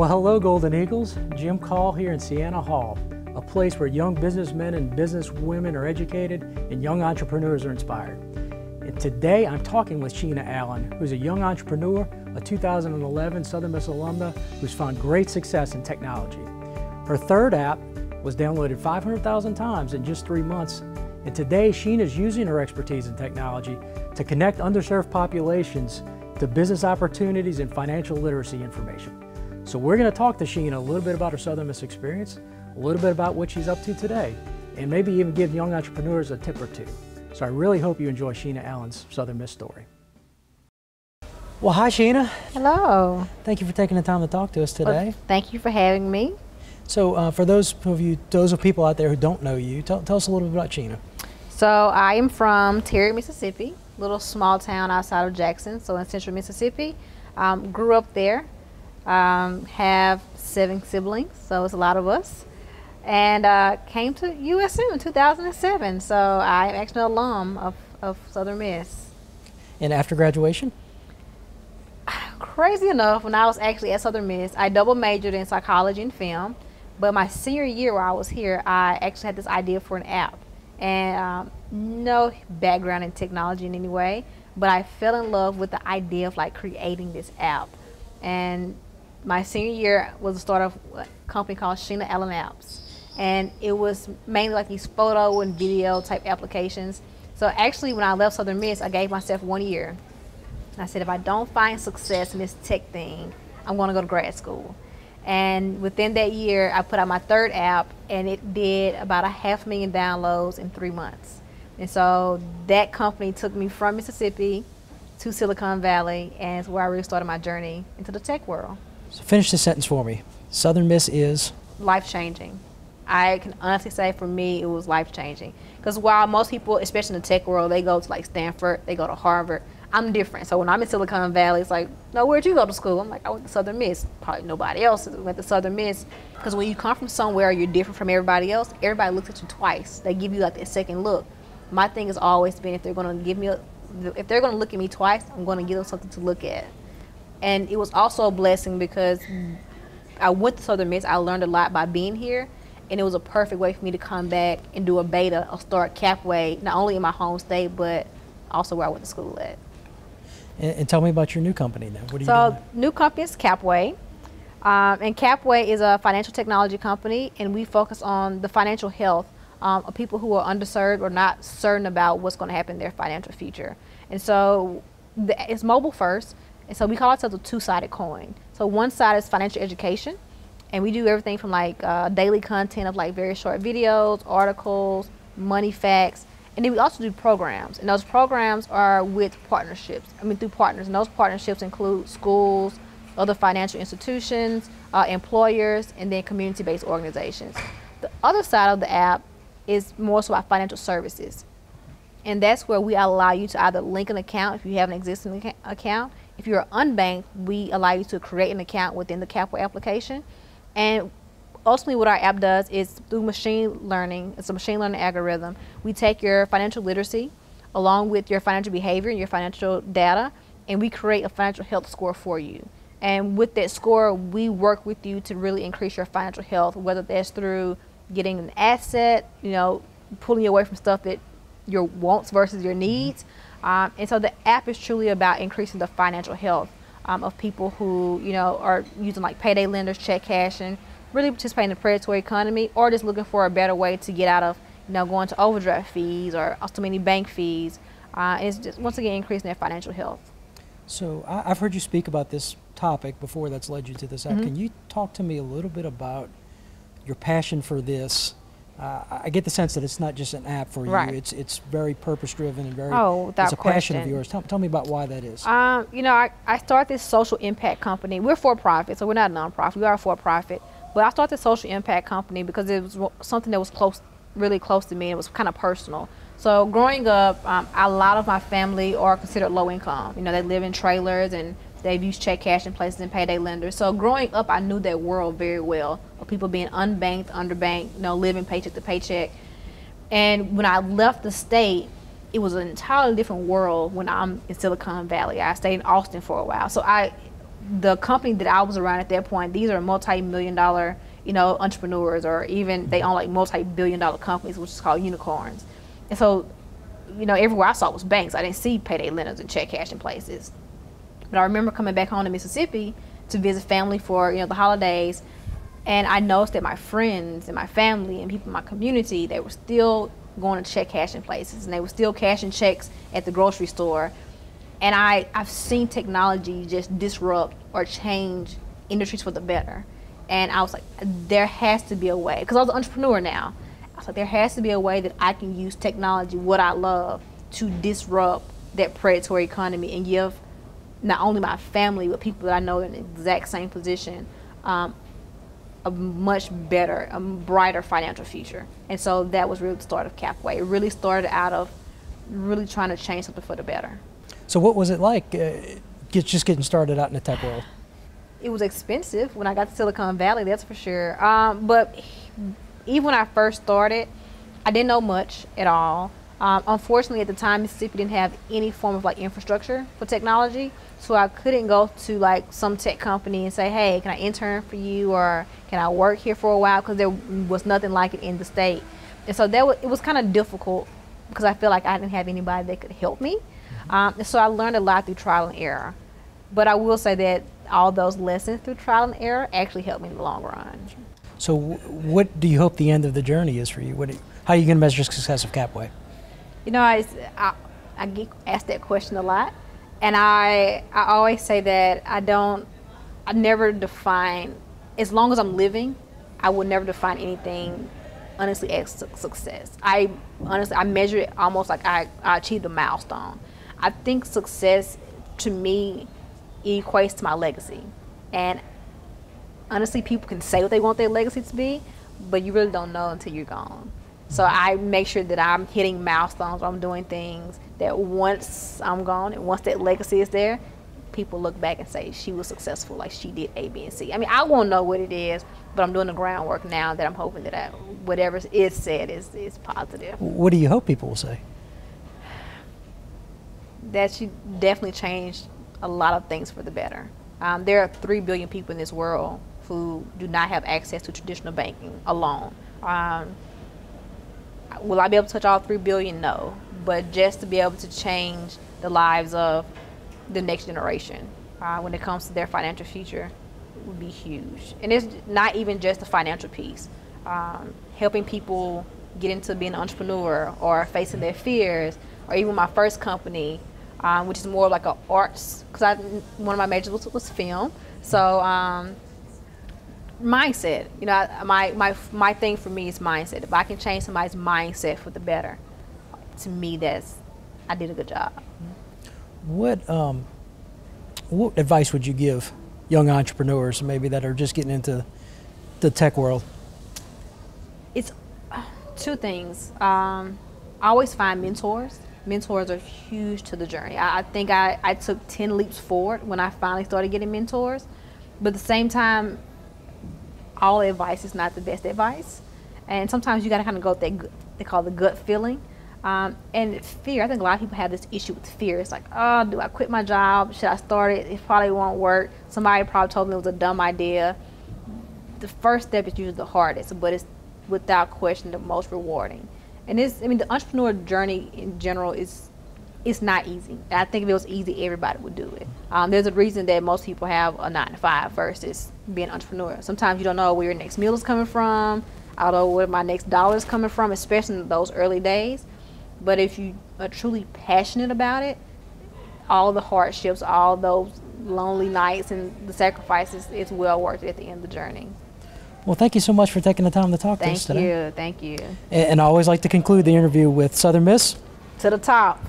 Well, hello, Golden Eagles. Jim Call here in Scianna Hall, a place where young businessmen and businesswomen are educated and young entrepreneurs are inspired. And today I'm talking with Sheena Allen, who's a young entrepreneur, a 2011 Southern Miss alumna who's found great success in technology. Her third app was downloaded 500,000 times in just three months, and today Sheena is using her expertise in technology to connect underserved populations to business opportunities and financial literacy information. So we're going to talk to Sheena a little bit about her Southern Miss experience, a little bit about what she's up to today, and maybe even give young entrepreneurs a tip or two. So I really hope you enjoy Sheena Allen's Southern Miss story. Well, hi Sheena. Hello. Thank you for taking the time to talk to us today. Well, thank you for having me. So uh, for those of you, those of people out there who don't know you, tell, tell us a little bit about Sheena. So I am from Terry, Mississippi, little small town outside of Jackson, so in central Mississippi. Um, grew up there, um, have seven siblings, so it's a lot of us. And uh, came to USM in 2007, so I'm actually an alum of, of Southern Miss. And after graduation? Crazy enough, when I was actually at Southern Miss, I double majored in psychology and film. But my senior year while I was here, I actually had this idea for an app. And um, no background in technology in any way, but I fell in love with the idea of like creating this app. And my senior year was the start of a company called Sheena Allen Apps. And it was mainly like these photo and video type applications. So actually, when I left Southern Miss, I gave myself one year. I said, if I don't find success in this tech thing, I'm going to go to grad school. And within that year, I put out my third app, and it did about a half million downloads in three months. And so that company took me from Mississippi to Silicon Valley, and it's where I really started my journey into the tech world. So finish this sentence for me. Southern Miss is life changing. I can honestly say for me it was life changing. Because while most people, especially in the tech world, they go to like Stanford, they go to Harvard. I'm different. So when I'm in Silicon Valley, it's like, no, where'd you go to school? I'm like, I went to Southern Miss. Probably nobody else went to Southern Miss. Because when you come from somewhere, you're different from everybody else. Everybody looks at you twice. They give you like that second look. My thing has always been if they're going to give me, a, if they're going to look at me twice, I'm going to give them something to look at and it was also a blessing because I went to Southern Miss. I learned a lot by being here, and it was a perfect way for me to come back and do a beta, a start Capway, not only in my home state but also where I went to school at. And, and tell me about your new company now. What are so you doing? So new company is Capway. Um, and Capway is a financial technology company, and we focus on the financial health um, of people who are underserved or not certain about what's going to happen in their financial future. And so the, it's mobile first. And so we call ourselves a two-sided coin. So one side is financial education, and we do everything from like uh, daily content of like very short videos, articles, money facts, and then we also do programs. And those programs are with partnerships. I mean, through partners. And those partnerships include schools, other financial institutions, uh, employers, and then community-based organizations. The other side of the app is more so about financial services. And that's where we allow you to either link an account if you have an existing account if you're unbanked, we allow you to create an account within the Capway application. And ultimately what our app does is through machine learning, it's a machine learning algorithm, we take your financial literacy along with your financial behavior and your financial data, and we create a financial health score for you. And with that score, we work with you to really increase your financial health, whether that's through getting an asset, you know, pulling you away from stuff that your wants versus your needs, um, and so the app is truly about increasing the financial health um, of people who, you know, are using like payday lenders, check cashing, really participating in the predatory economy, or just looking for a better way to get out of, you know, going to overdraft fees or so many bank fees. Uh, it's just once again increasing their financial health. So I, have heard you speak about this topic before. That's led you to this app. Mm-hmm. Can you talk to me a little bit about your passion for this? Uh, I get the sense that it's not just an app for right. you. It's it's very purpose driven and very. Oh, it's a question. passion of yours. Tell, tell me about why that is. Um, you know, I, I started this social impact company. We're for profit, so we're not a nonprofit. We are for profit. But I started this social impact company because it was something that was close, really close to me. It was kind of personal. So growing up, um, a lot of my family are considered low income. You know, they live in trailers and They've used check cash in places and payday lenders. So growing up, I knew that world very well of people being unbanked, underbanked, you know, living paycheck to paycheck. And when I left the state, it was an entirely different world when I'm in Silicon Valley. I stayed in Austin for a while. So I the company that I was around at that point, these are multi-million dollar, you know, entrepreneurs, or even they own like multi-billion dollar companies, which is called unicorns. And so, you know, everywhere I saw was banks. I didn't see payday lenders and check cashing places. But I remember coming back home to Mississippi to visit family for you know the holidays, and I noticed that my friends and my family and people in my community they were still going to check cashing places, and they were still cashing checks at the grocery store and I, I've seen technology just disrupt or change industries for the better. And I was like, there has to be a way, because I was an entrepreneur now. I was like, there has to be a way that I can use technology, what I love, to disrupt that predatory economy and give not only my family, but people that I know in the exact same position, um, a much better, a brighter financial future. And so that was really the start of Capway. It really started out of really trying to change something for the better. So what was it like uh, get, just getting started out in the tech world? It was expensive when I got to Silicon Valley, that's for sure. Um, but even when I first started, I didn't know much at all. Um, unfortunately, at the time, Mississippi didn't have any form of like infrastructure for technology, so I couldn't go to like some tech company and say, "Hey, can I intern for you?" or "Can I work here for a while?" Because there was nothing like it in the state, and so that was, it was kind of difficult because I feel like I didn't have anybody that could help me. Um, so I learned a lot through trial and error. But I will say that all those lessons through trial and error actually helped me in the long run. So, what do you hope the end of the journey is for you? What, how are you going to measure success of Capway? You know, I, I, I get asked that question a lot, and I I always say that I don't, I never define. As long as I'm living, I will never define anything honestly as success. I honestly I measure it almost like I, I achieved a milestone. I think success to me equates to my legacy. And honestly, people can say what they want their legacy to be, but you really don't know until you're gone. So I make sure that I'm hitting milestones, I'm doing things that once I'm gone and once that legacy is there, people look back and say she was successful, like she did A, B, and C. I mean, I won't know what it is, but I'm doing the groundwork now that I'm hoping that I, whatever is said is, is positive. What do you hope people will say? that she definitely changed a lot of things for the better. Um, there are 3 billion people in this world who do not have access to traditional banking alone. Um, will I be able to touch all 3 billion? No. But just to be able to change the lives of the next generation uh, when it comes to their financial future would be huge. And it's not even just the financial piece. Um, helping people get into being an entrepreneur or facing their fears, or even my first company, um, which is more like a arts because one of my majors was, was film. So um, mindset, you know, my my my thing for me is mindset. If I can change somebody's mindset for the better, to me, that's I did a good job. What um, what advice would you give young entrepreneurs, maybe that are just getting into the tech world? It's uh, two things. Um, I always find mentors mentors are huge to the journey. I, I think I, I took 10 leaps forward when I finally started getting mentors. But at the same time, all advice is not the best advice. And sometimes you got to kind of go with that, they call the gut feeling. Um, and fear, I think a lot of people have this issue with fear. It's like, oh, do I quit my job? Should I start it? It probably won't work. Somebody probably told me it was a dumb idea. The first step is usually the hardest, but it's without question the most rewarding. And it's, I mean, the entrepreneur journey in general is, it's not easy. I think if it was easy, everybody would do it. Um, there's a reason that most people have a nine to five versus being an entrepreneur. Sometimes you don't know where your next meal is coming from. I don't know where my next dollar is coming from, especially in those early days. But if you are truly passionate about it, all the hardships, all those lonely nights and the sacrifices, it's well worth it at the end of the journey. Well, thank you so much for taking the time to talk thank to us today. Thank you. Thank you. And, and I always like to conclude the interview with Southern Miss. To the top.